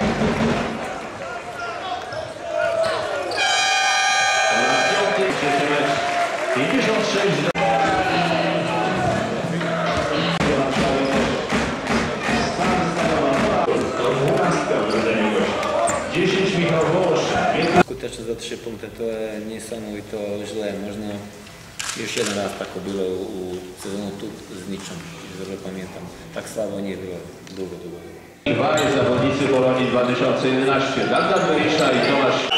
Na piąty, trzeci mecz. 56 do... 10 Michał Wołosz, Skutecznie za trzy punkty to niesamowito źle. Można już jeden raz tak było u sezonu tu z jeśli dobrze pamiętam. Tak słabo nie było długo, długo. Dwaj zawodnicy 2011, Bogdan Berisza i Tomasz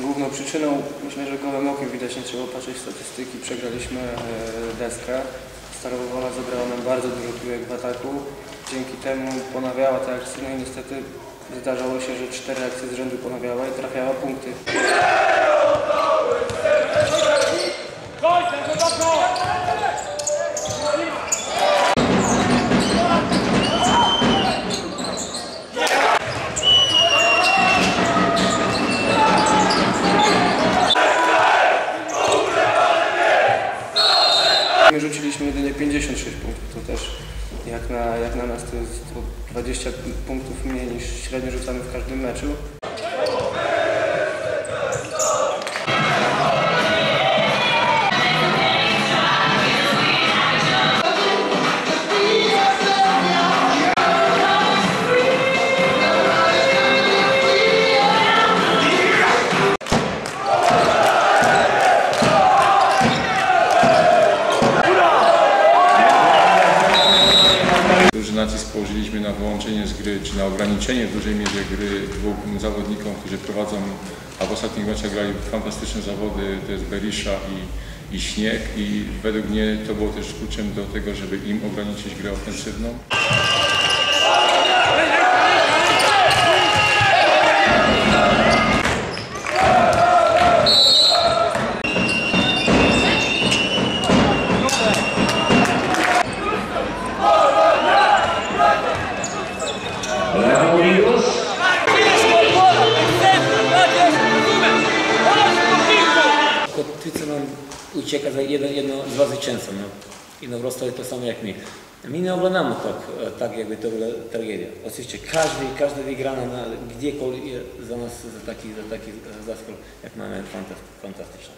Główną przyczyną, myślę, że gołym okiem widać, nie trzeba patrzeć statystyki, przegraliśmy e, deskę. Starowola zabrała nam bardzo dużo piłek w ataku. Dzięki temu ponawiała te akcje, no i niestety zdarzało się, że cztery akcje z rzędu ponawiała i trafiała punkty. My rzuciliśmy jedynie 56 punktów, to też jak na, jak na nas to jest to 20 punktów mniej niż średnio rzucamy w każdym meczu. Duży nacisk położyliśmy na wyłączenie z gry, czy na ograniczenie w dużej mierze gry dwóch zawodnikom, którzy prowadzą, a w ostatnich meczach grali fantastyczne zawody, to jest Berisza i, i Śnieg i według mnie to było też kluczem do tego, żeby im ograniczyć grę ofensywną. Co nam ucieka za jedno, jedno dwa zwycięstwa, no. I no wrosło to samo jak my. My nie oglądamy tak, tak jakby to była tragedia. Oczywiście każdy, każda wygrana na gdziekolwiek za nas za taki, za taki zaskok, jak mamy fantas- fantastyczny.